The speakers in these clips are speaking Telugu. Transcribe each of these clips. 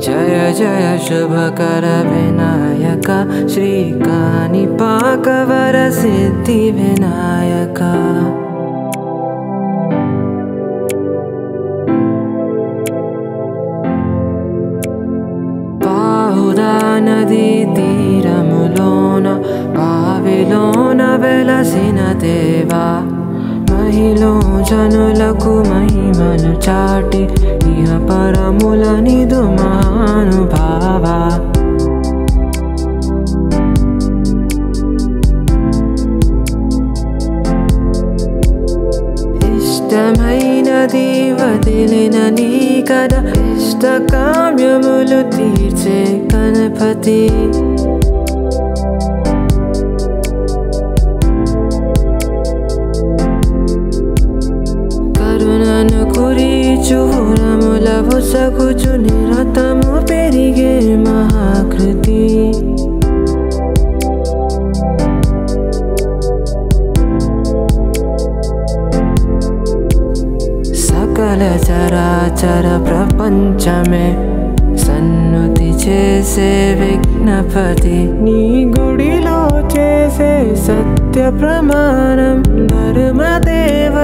जय जय शुभकर विनायक। श्रीकानि विनायकुदा नदी तीरमुलोन पाविलोन विलसिन देवा। महिलो जनुलघु महिमनु चाटि మహిమను పరముల నిదు మహానుభావా ఇష్టమైనది వదిలిన నీ కథ ఇష్ట కామ్యములు తీర్చే గణపతి కరుణను కురీచు బుసగుచు నిరతము పెరిగే మహాకృతి సకల చరాచర ప్రపంచమే సన్నుతి చేసే విఘ్నపతి నీ గుడిలో చేసే సత్య ప్రమాణం ధర్మ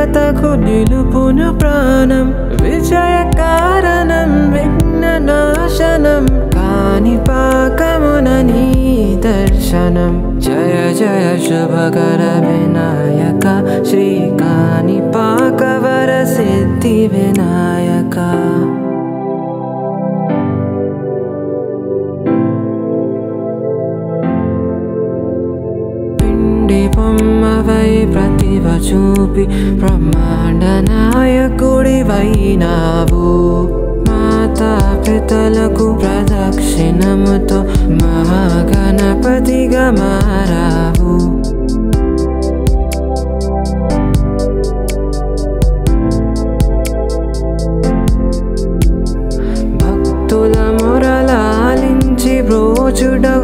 దేవతకు నిలుపును ప్రాణం విజయ కారణం విఘ్న నాశనం కాని పాకమున నీ దర్శనం జయ జయ శుభకర వినాయక శ్రీకాణి పాకవర సిద్ధి వినాయక చూపి బ్రహ్మాండ నాయకుడి వైనావు. మాతా పితలకు ప్రదక్షిణముతో మహాగణపతిగా మారావు. భక్తుల మొరలాలించి రోజుడవు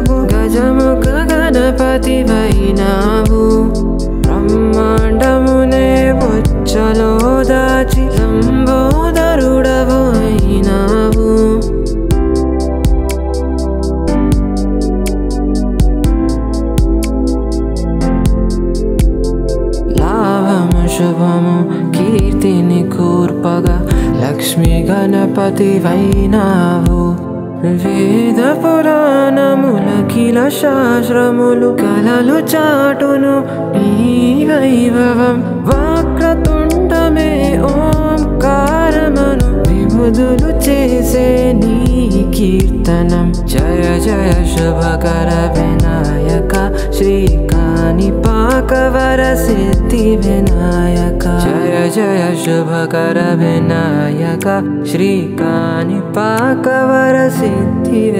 లక్ష్మీ గణపతి వైనావు వేద పురాణములకిల శాస్త్రములు కలలు చాటును నీ వైభవం. వాక్రతుండమే ఓంకారమను విముదులు చేసే నీ కీర్తనం. జయ జయ శుభకర వినాయక శ్రీకాని పాకవర సిద్ధి వినాయక. जय शुभकरविनायक। विनायक श्रीकानिपाकवरसिद्धि